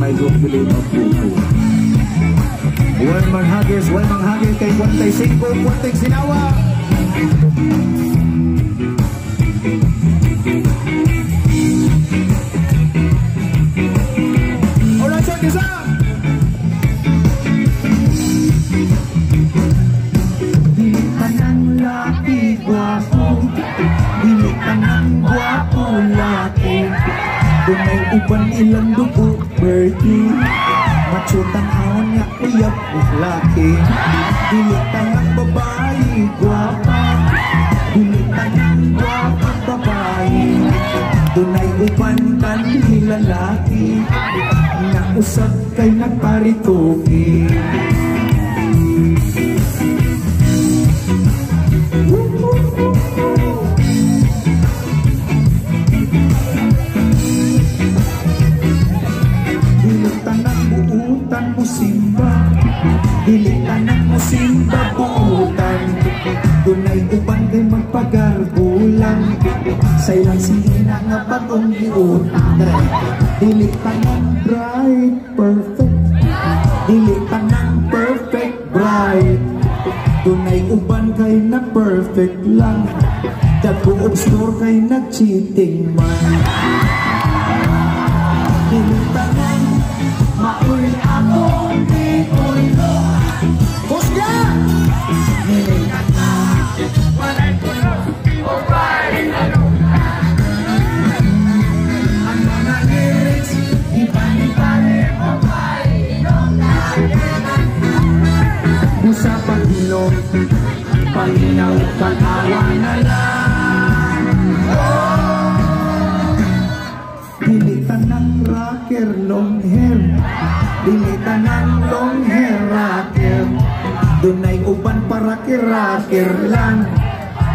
may gumbiling ang pupo. Huwag manghagis, huwag manghagis kay 45, kunting sinawa. Uban ilang dugo Bertie. Machutan aon nga uyab laki Dili ka ng babae gwapa Dili ka ng gwapa babae. Dunay uban kan lalaki. Nga usap kay nagparituki Dili buutan mo simba. Dili tanang mo simba buutan. Dunay uban kay magpagarbulan Sa ilang sina nga batong giutan. Dili tanang bright perfect. Dili tanang perfect bright. Dunay uban kay na perfect lang store kay nag-cheating man pagilong, panginaw, panawa na lang. Dilitan ng rocker long hair Dilitan ng long hair rocker Dunay uban para kiraker lang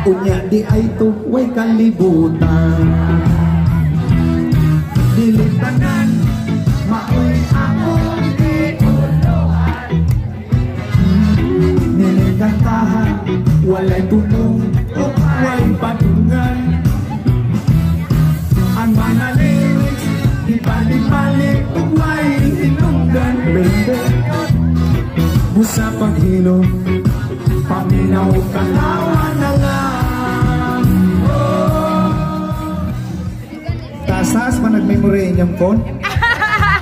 Unya di ay tuway kalibutan Dilitanan Maoy Walay tulong O walay patungan ang mga lyrics Ibalik-balik Kung may hinunggan Baby Musa paghilo Paminaw kalawa na lang oh. Tasas pa nag-memory inyong phone?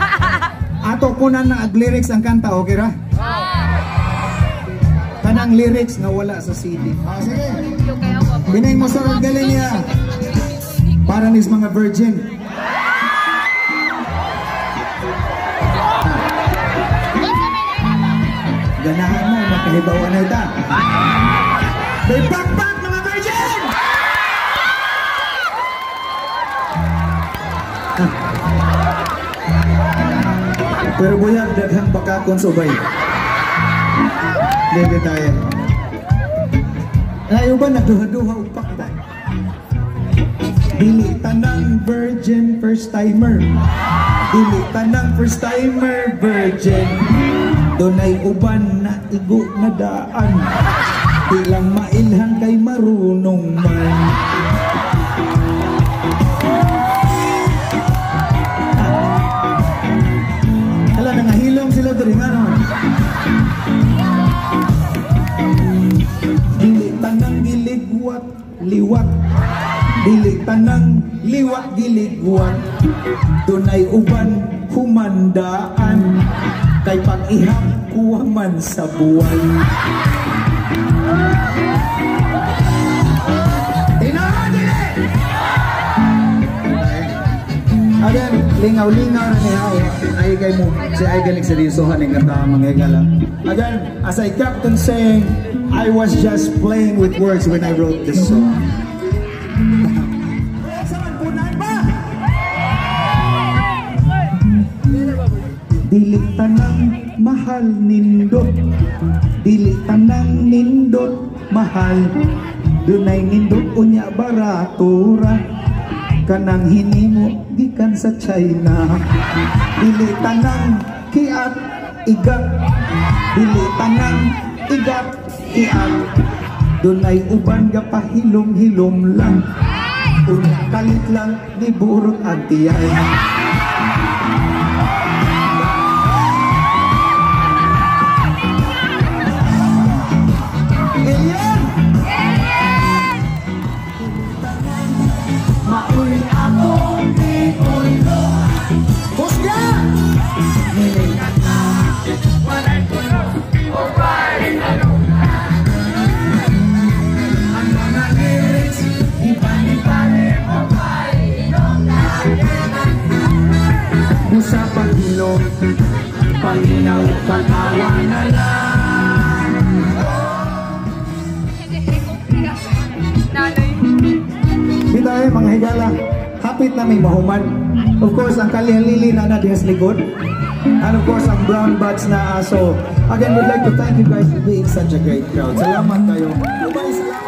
Ato ko na na lyrics ang kanta, okay ra? Kanang lyrics nga wala sa CD. Ah, sige. Binay mo sa galing niya. Para nis mga virgin. Ganahan mo, makahibawan na ita. May backpack mga virgin! Pero buyag, daghang bakakon subay. Dili tayo. Ayaw ba naduha-duha upak tayo? Dili tanang virgin first timer Dili tanang first timer virgin Dunay uban na igo na daan Di mailhan kay marunong man giligwat liwat. Dili tanang liwat giligwat Dunay uban humandaan. Kay pag-ihap kuha man sa buwan lingaw-lingaw na niya ay kay mo si ay galing sa risuhan ng kanta mga igala. Again, as I kept on saying, I was just playing with words when I wrote this song. Dili tanang mahal nindot Dili tanang nindot mahal Dunay nindot unya baratura Kanang hinimo gikan sa China. Dili tanang kiat igat. Dili tanang igat iat Dunay uban ga pahilom-hilom lang. Unya kalit lang ni burot at tiyay panginaw, patawa na lang Nanay. Bitaw mga higala, hapit na may mahuman. Of course, ang kalihali na na diya sa likod. And of course, ang brown buds na aso. Again, we'd like to thank you guys for being such a great crowd. Salamat kayo. Bye, salamat.